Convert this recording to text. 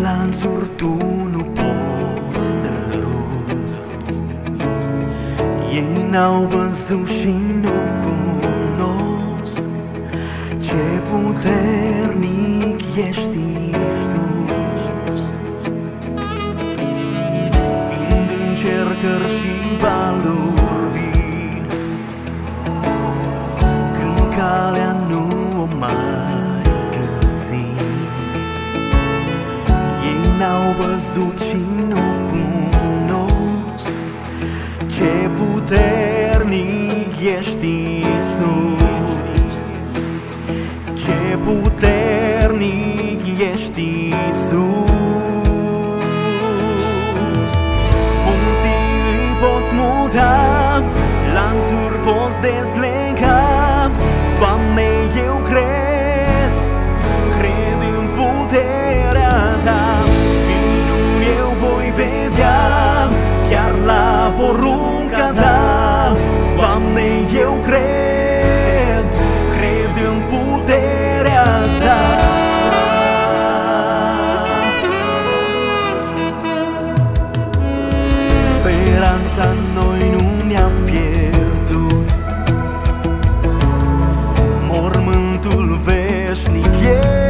lanțuri tu nu poți să rupi Ei n-au văzut și nu cunosc Ce puternic ești. Văzut și nu cunosc Ce puternic ești Iisus. Ce puternic ești Iisus. Munții îi poți muta Lanțuri poți dezlega Speranța în noi nu ne-am pierdut. Mormântul veșnic e